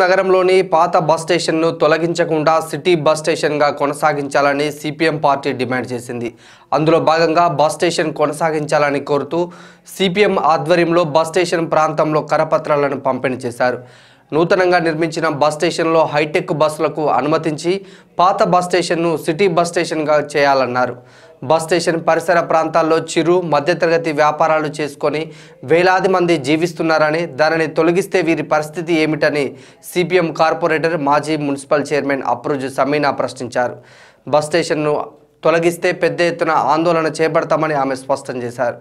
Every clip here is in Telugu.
నగరంలోని పాత బస్ స్టేషన్ను తొలగించకుండా సిటీ బస్ స్టేషన్గా కొనసాగించాలని సిపిఎం పార్టీ డిమాండ్ చేసింది. అందులో భాగంగా బస్ స్టేషన్ కొనసాగించాలని కోరుతూ సిపిఎం ఆధ్వర్యంలో బస్ స్టేషన్ ప్రాంతంలో కరపత్రాలను పంపిణీ చేశారు. నూతనంగా నిర్మించిన బస్ స్టేషన్లో హైటెక్ బస్సులకు అనుమతించి పాత బస్ స్టేషన్ను సిటీ బస్ స్టేషన్గా చేయాలన్నారు. బస్ స్టేషన్ పరిసర ప్రాంతాల్లో చిరు మధ్యతరగతి వ్యాపారాలు చేసుకొని వేలాది మంది జీవిస్తున్నారని దానిని తొలగిస్తే వీరి పరిస్థితి ఏమిటని సిపిఎం కార్పొరేటర్ మాజీ మున్సిపల్ చైర్మన్ అప్రోజు సమీనా ప్రశ్నించారు. బస్ స్టేషన్ను తొలగిస్తే పెద్ద ఎత్తున ఆందోళన చేపడతామని ఆమె స్పష్టం చేశారు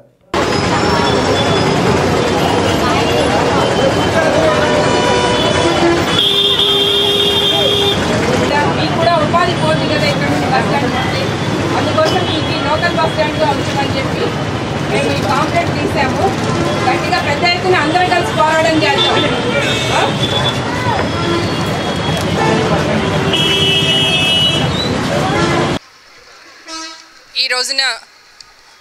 ఇలా మీకు కూడా ఉపాధి పోతుంది కదా ఇక్కడ నుండి బస్ స్టాండ్ నుండి అందుకోసం మీకు ఈ లోకల్ బస్ స్టాండ్గా ఉంచమని చెప్పి మేము ఈ కాంప్లైంట్ తీసాము గట్టిగా పెద్ద ఎత్తున అందరం కలిసి పోరాటం చేస్తాం ఈ రోజున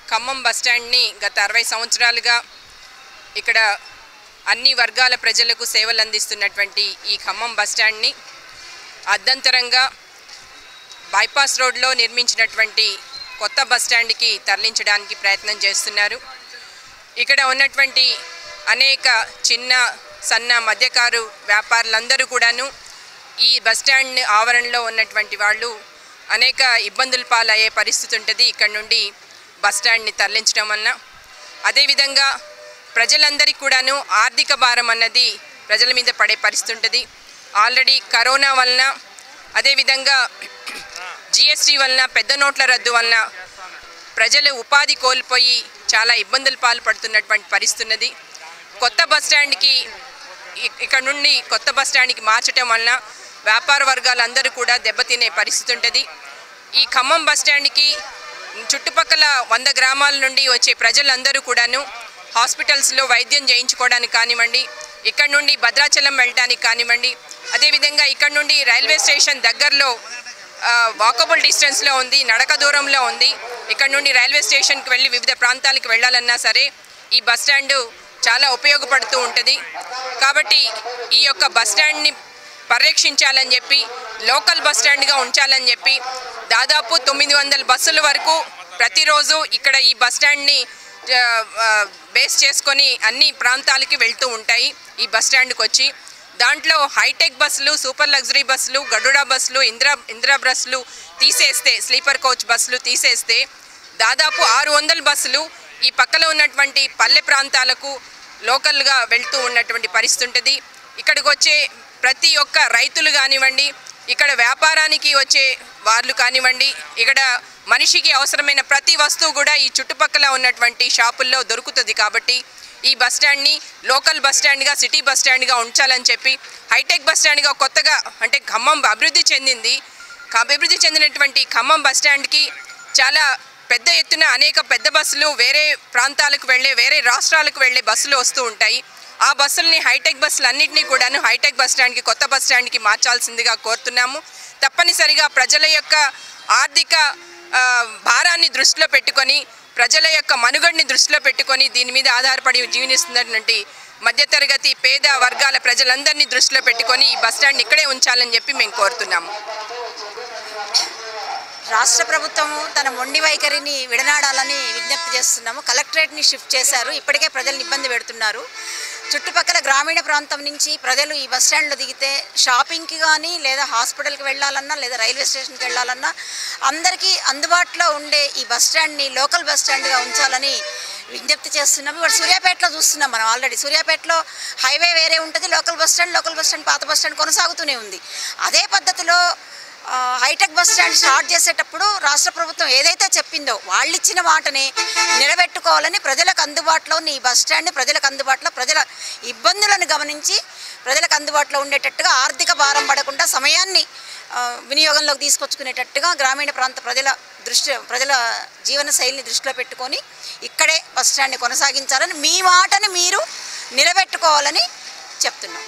ఖమ్మం బస్ స్టాండ్ని గత అరవై సంవత్సరాలుగా ఇక్కడ అన్ని వర్గాల ప్రజలకు సేవలు అందిస్తున్నటువంటి ఈ ఖమ్మం బస్ స్టాండ్ని బైపాస్ రోడ్లో నిర్మించినటువంటి కొత్త బస్ స్టాండ్కి తరలించడానికి ప్రయత్నం చేస్తున్నారు. ఇక్కడ ఉన్నటువంటి అనేక చిన్న సన్న మధ్యకారు వ్యాపారులందరూ కూడాను ఈ బస్ స్టాండ్ ఆవరణలో ఉన్నటువంటి వాళ్ళు అనేక ఇబ్బందుల పాలయ్యే పరిస్థితి ఉంటుంది ఇక్కడ నుండి బస్ స్టాండ్ని తరలించడం వలన. అదేవిధంగా ప్రజలందరికీ కూడాను ఆర్థిక భారం అన్నది ప్రజల మీద పడే పరిస్థితి ఉంటుంది. ఆల్రెడీ కరోనా వలన అదేవిధంగా జిఎస్టీ వలన పెద్ద నోట్ల రద్దు వలన ప్రజలు ఉపాధి కోల్పోయి చాలా ఇబ్బందులు పాల్పడుతున్నటువంటి పరిస్థితున్నది. కొత్త బస్ స్టాండ్కి ఇక్కడ నుండి కొత్త బస్ స్టాండ్కి మార్చడం వలన వ్యాపార వర్గాలందరూ కూడా దెబ్బతినే పరిస్థితి ఉంటుంది ఈ ఖమ్మం బస్ స్టాండ్కి చుట్టుపక్కల వంద గ్రామాల నుండి వచ్చే ప్రజలందరూ కూడాను హాస్పిటల్స్లో వైద్యం చేయించుకోవడానికి కానివ్వండి ఇక్కడ నుండి భద్రాచలం వెళ్ళడానికి కానివ్వండి అదేవిధంగా ఇక్కడ నుండి రైల్వే స్టేషన్ దగ్గరలో వాకబుల్ డిస్టెన్స్లో ఉంది నడక దూరంలో ఉంది. ఇక్కడ నుండి రైల్వే స్టేషన్కి వెళ్ళి వివిధ ప్రాంతాలకు వెళ్ళాలన్నా సరే ఈ బస్ స్టాండ్ చాలా ఉపయోగపడుతూ ఉంటుంది. కాబట్టి ఈ యొక్క బస్ స్టాండ్ని పరిరక్షించాలని చెప్పి లోకల్ బస్ స్టాండ్గా ఉంచాలని చెప్పి దాదాపు తొమ్మిది వందల బస్సుల వరకు ప్రతిరోజు ఇక్కడ ఈ బస్ స్టాండ్ని బేస్ చేసుకొని అన్ని ప్రాంతాలకి వెళ్తూ ఉంటాయి ఈ బస్ స్టాండ్కి వచ్చి. దాంట్లో హైటెక్ బస్సులు సూపర్ లగ్జరీ బస్సులు గడుడ బస్సులు ఇంద్ర ఇంద్ర బస్సులు తీసేస్తే స్లీపర్ కోచ్ బస్సులు తీసేస్తే దాదాపు ఆరు వందల బస్సులు ఈ పక్కన ఉన్నటువంటి పల్లె ప్రాంతాలకు లోకల్గా వెళ్తూ ఉన్నటువంటి పరిస్థితి ఉంటుంది. ఇక్కడికి వచ్చే ప్రతి ఒక్క రైతులు కానివ్వండి ఇక్కడ వ్యాపారానికి వచ్చే వాళ్ళు కానివ్వండి ఇక్కడ మనిషికి అవసరమైన ప్రతి వస్తువు కూడా ఈ చుట్టుపక్కల ఉన్నటువంటి షాపుల్లో దొరుకుతుంది కాబట్టి ఈ బస్ స్టాండ్ని లోకల్ బస్ స్టాండ్గా సిటీ బస్ స్టాండ్గా ఉంచాలని చెప్పి హైటెక్ బస్ స్టాండ్గా కొత్తగా అంటే ఖమ్మం అభివృద్ధి చెందింది. అభివృద్ధి చెందినటువంటి ఖమ్మం బస్ స్టాండ్కి చాలా పెద్ద ఎత్తున అనేక పెద్ద బస్సులు వేరే ప్రాంతాలకు వెళ్ళే వేరే రాష్ట్రాలకు వెళ్ళే బస్సులు వస్తూ ఉంటాయి. ఆ బస్సుల్ని హైటెక్ బస్సులు అన్నింటినీ కూడాను హైటెక్ బస్ స్టాండ్కి కొత్త బస్ స్టాండ్కి మార్చాల్సిందిగా కోరుతున్నాము. తప్పనిసరిగా ప్రజల యొక్క ఆర్థిక భారాన్ని దృష్టిలో పెట్టుకొని ప్రజల యొక్క మనుగడిని దృష్టిలో పెట్టుకొని దీని మీద ఆధారపడి జీవనిస్తున్నటువంటి మధ్యతరగతి పేద వర్గాల ప్రజలందరినీ దృష్టిలో పెట్టుకొని ఈ బస్ ఇక్కడే ఉంచాలని చెప్పి మేము కోరుతున్నాము. రాష్ట్ర ప్రభుత్వము తన మొండి వైఖరిని విడనాడాలని విజ్ఞప్తి చేస్తున్నాము. కలెక్టరేట్ని షిఫ్ట్ చేశారు. ఇప్పటికే ప్రజలను ఇబ్బంది పెడుతున్నారు. చుట్టుపక్కల గ్రామీణ ప్రాంతం నుంచి ప్రజలు ఈ బస్ స్టాండ్లో దిగితే షాపింగ్కి కానీ లేదా హాస్పిటల్కి వెళ్ళాలన్నా లేదా రైల్వే స్టేషన్కి వెళ్ళాలన్నా అందరికీ అందుబాటులో ఉండే ఈ బస్ స్టాండ్ని లోకల్ బస్ స్టాండ్గా ఉంచాలని విజ్ఞప్తి చేస్తున్నాము. ఇప్పుడు సూర్యాపేటలో చూస్తున్నాం మనం ఆల్రెడీ సూర్యాపేటలో హైవే వేరే ఉంటుంది local bus stand local bus stand పాత బస్ స్టాండ్ కొనసాగుతూనే ఉంది. అదే పద్ధతిలో హైటెక్ బస్ స్టాండ్ స్టార్ట్ చేసేటప్పుడు రాష్ట్ర ప్రభుత్వం ఏదైతే చెప్పిందో వాళ్ళు ఇచ్చిన మాటని నిలబెట్టుకోవాలని ప్రజలకు అందుబాటులో ఉన్న ఈ బస్ స్టాండ్ని ప్రజలకు అందుబాటులో ప్రజల ఇబ్బందులను గమనించి ప్రజలకు అందుబాటులో ఉండేటట్టుగా ఆర్థిక భారం పడకుండా సమయాన్ని వినియోగంలోకి తీసుకొచ్చుకునేటట్టుగా గ్రామీణ ప్రాంత ప్రజల దృష్టి ప్రజల జీవన శైలిని దృష్టిలో పెట్టుకొని ఇక్కడే బస్ స్టాండ్ని కొనసాగించాలని మీ మాటని మీరు నిలబెట్టుకోవాలని చెప్తున్నాం.